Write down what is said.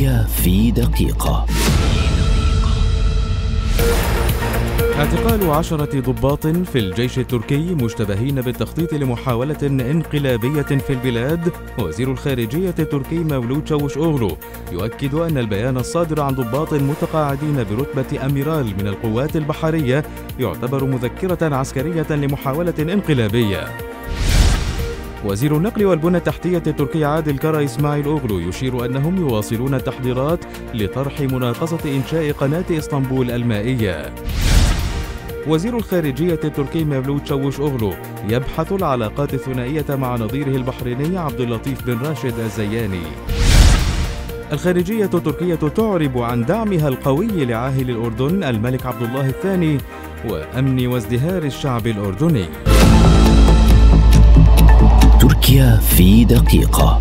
تركيا في دقيقة. اعتقال عشرة ضباط في الجيش التركي مشتبهين بالتخطيط لمحاولة انقلابية في البلاد وزير الخارجية التركي مولود شوش أوغلو يؤكد أن البيان الصادر عن ضباط متقاعدين برتبة أميرال من القوات البحرية يعتبر مذكرة عسكرية لمحاولة انقلابية. وزير النقل والبنى التحتية التركي عادل كرا إسماعيل أوغلو يشير أنهم يواصلون التحضيرات لطرح مناقصة إنشاء قناة إسطنبول المائية. وزير الخارجية التركي مولود شوش أوغلو يبحث العلاقات الثنائية مع نظيره البحريني عبد اللطيف بن راشد الزياني. الخارجية التركية تعرب عن دعمها القوي لعاهل الأردن الملك عبد الله الثاني وأمن وازدهار الشعب الأردني. تركيا في دقيقة.